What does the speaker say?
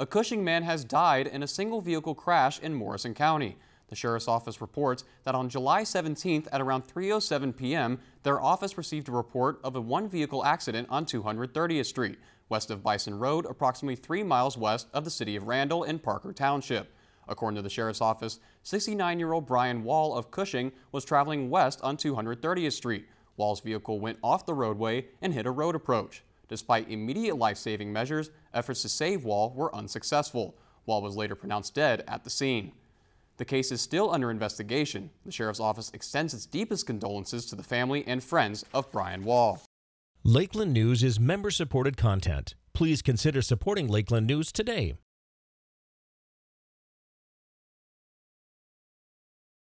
A Cushing man has died in a single vehicle crash in Morrison County. The sheriff's office reports that on July 17th at around 3:07 p.m., their office received a report of a one vehicle accident on 230th Street, west of Bison Road, approximately 3 miles west of the city of Randall in Parker Township. According to the sheriff's office, 69-year-old Brian Wall of Cushing was traveling west on 230th Street. Wall's vehicle went off the roadway and hit a road approach. Despite immediate life-saving measures, efforts to save Wall were unsuccessful. Wall was later pronounced dead at the scene. The case is still under investigation. The Sheriff's Office extends its deepest condolences to the family and friends of Brian Wall. Lakeland News is member supported content. Please consider supporting Lakeland News today.